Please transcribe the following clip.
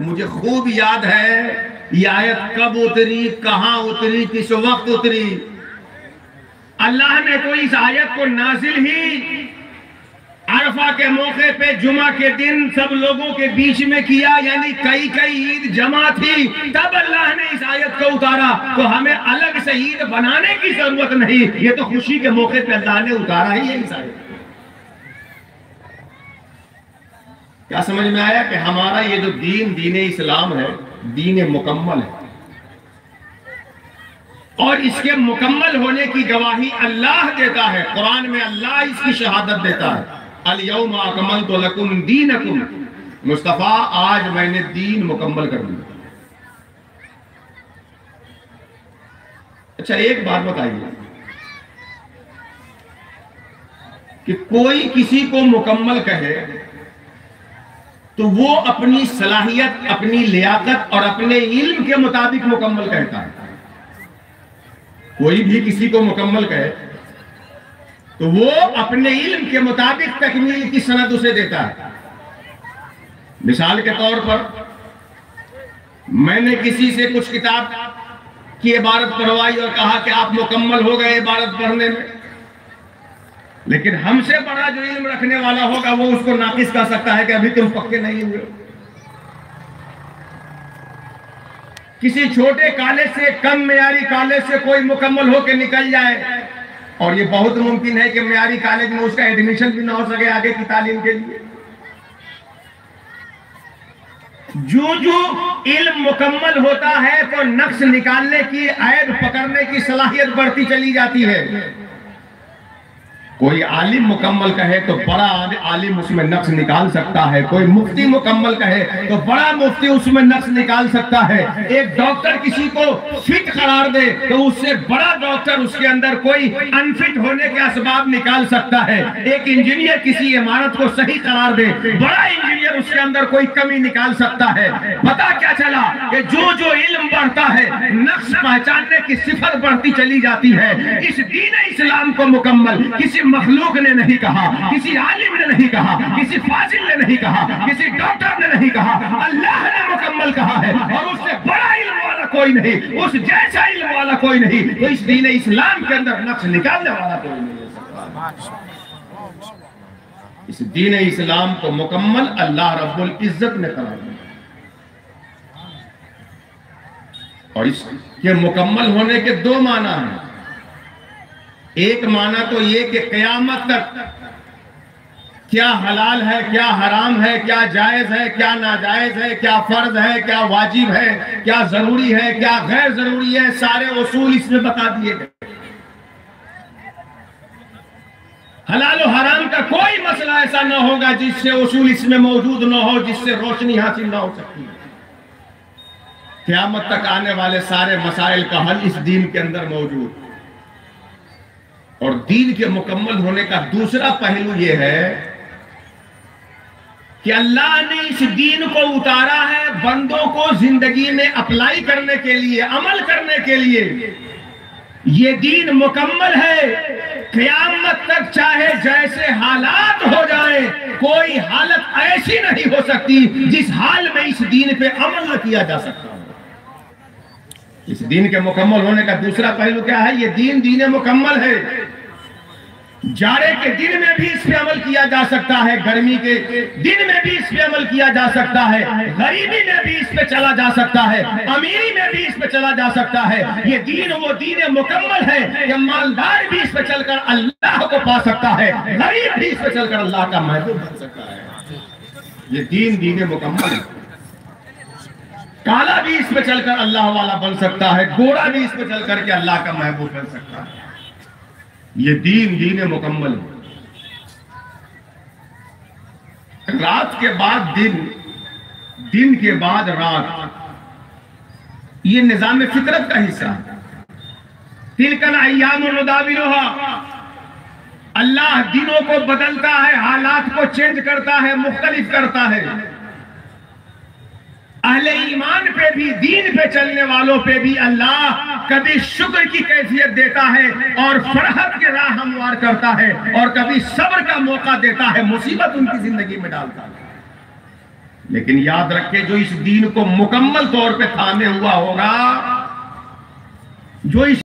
मुझे खूब याद है ये आयत कब उतरी, कहाँ उतरी, किस वक्त उतरी। अल्लाह ने तो इस आयत को नाजिल ही अरफा के मौके पे जुमा के दिन सब लोगों के बीच में किया, यानी कई कई ईद जमा थी। तब अल्लाह ने इस आयत को उतारा। तो हमें अलग से ईद बनाने की ज़रूरत नहीं। ये तो खुशी के मौके पे अल्लाह ने उतारा ही है इस आयत क्या समझ में आया कि हमारा ये जो दीन दीन इस्लाम है, दीन मुकम्मल है। और इसके मुकम्मल होने की गवाही अल्लाह देता है। कुरान में अल्लाह इसकी शहादत देता है। अलयौम तो लकुम दीनकुम। मुस्तफ़ा, आज मैंने दीन मुकम्मल कर दिया। अच्छा एक बात बताइए कि कोई किसी को मुकम्मल कहे तो वो अपनी सलाहियत, अपनी लियाकत और अपने इल्म के मुताबिक मुकम्मल कहता है। कोई भी किसी को मुकम्मल कहे तो वो अपने इल्म के मुताबिक तकमील की सनद उसे देता है। मिसाल के तौर पर, मैंने किसी से कुछ किताब की इबारत पढ़वाई और कहा कि आप मुकम्मल हो गए इबारत पढ़ने में। लेकिन हमसे बड़ा जो इल्म रखने वाला होगा, वो उसको नाकिस कर सकता है कि अभी तुम पक्के नहीं हुए। किसी छोटे कॉलेज से, कम मेयारी कॉलेज से कोई मुकम्मल होकर निकल जाए, और ये बहुत मुमकिन है कि मेयारी कॉलेज में उसका एडमिशन भी ना हो सके आगे की तालीम के लिए। जो जो इल्म मुकम्मल होता है तो नक्श निकालने की, ऐब पकड़ने की सलाहियत बढ़ती चली जाती है। कोई आलिम मुकम्मल कहे तो बड़ा आलिम उसमें नक्श निकाल सकता है। कोई मुफ्ती मुकम्मल कहे तो बड़ा मुफ्ती उसमें नक्श निकाल सकता है। एक डॉक्टर किसी को फिट करार दे तो उससे बड़ा डॉक्टर उसके अंदर कोई अनफिट होने के असबाब निकाल सकता है। एक इंजीनियर किसी इमारत को सही करार दे, बड़ा इंजीनियर उसके अंदर कोई कमी निकाल सकता है। पता क्या चला कि जो जो इल्म बढ़ता है, नक्श पहचानने की सिफत बढ़ती चली जाती है। इस दीन इस्लाम को मुकम्मल किसी मखलूक ने नहीं कहा, किसी आलिम ने नहीं कहा, किसी फाजिल ने नहीं कहा, किसी डॉक्टर ने नहीं कहा। अल्लाह ने मुकम्मल कहा है और उससे बड़ा इल्म वाला कोई नहीं, उस जैसा इल्म वाला कोई नहीं। तो इस दीन इस्लाम के अंदर नक्श निकालने वाला कोई नहीं इस दीन इस्लाम को मुकम्मल अल्लाह रब्बुल इज़्ज़त ने करार दिया। और इसके मुकम्मल होने के दो माना हैं। एक माना तो ये कि कयामत तक क्या हलाल है, क्या हराम है, क्या जायज़ है, क्या नाजायज है, क्या फ़र्ज़ है, क्या वाजिब है, क्या ज़रूरी है, क्या गैर ज़रूरी है, सारे उसूल इसमें बता दिए गए। हलाल हराम का कोई मसला ना होगा जिससे उसूल इसमें मौजूद ना हो, जिससे रोशनी हासिल ना हो सकती। क्यामत तक आने वाले सारे मसाइल का हल इस दीन के अंदर मौजूद। और दीन के मुकम्मल होने का दूसरा पहलू यह है कि अल्लाह ने इस दीन को उतारा है बंदों को ज़िंदगी में अप्लाई करने के लिए, अमल करने के लिए। ये दीन मुकम्मल है। क्यामत तक चाहे जैसे हालात हो जाए कोई हालत ऐसी नहीं हो सकती जिस हाल में इस दिन पे अमल न किया जा सकता इस दिन के मुकम्मल होने का दूसरा पहलू क्या है? ये दिन दीन मुकम्मल है। जाड़े के दिन में भी इस पे अमल किया जा सकता है, गर्मी के दिन में भी इस पे अमल किया जा सकता है, गरीबी में भी इस पे चला जा सकता है, अमीरी में भी इस पे चला जा सकता है। ये दीन, वो दीन मुकम्मल है ये मालदार भी इस पे चलकर अल्लाह को पा सकता है, गरीब भी इस पे चलकर अल्लाह का महबूब बन सकता है। ये दीन दीन मुकम्मल है। काला भी इस पे चलकर अल्लाह वाला बन सकता है, गोरा भी इस पे चलकर के अल्लाह का महबूब बन सकता है। ये दीन दीन मुकम्मल है। रात के बाद दिन दिन के बाद रात। ये निज़ाम फितरत का हिस्सा। तिलकल अयाम अल्लाह दिनों को बदलता है, हालात को चेंज करता है, मुख्तलिफ़ करता है। अहले ईमान भी दीन पे चलने वालों पे भी अल्लाह कभी शुक्र की कैफियत देता है और फरहत के राह हमवार करता है और कभी सब्र का मौका देता है, मुसीबत उनकी ज़िंदगी में डालता है। लेकिन याद रखे, जो इस दीन को मुकम्मल तौर पे थामे हुआ होगा, जो इस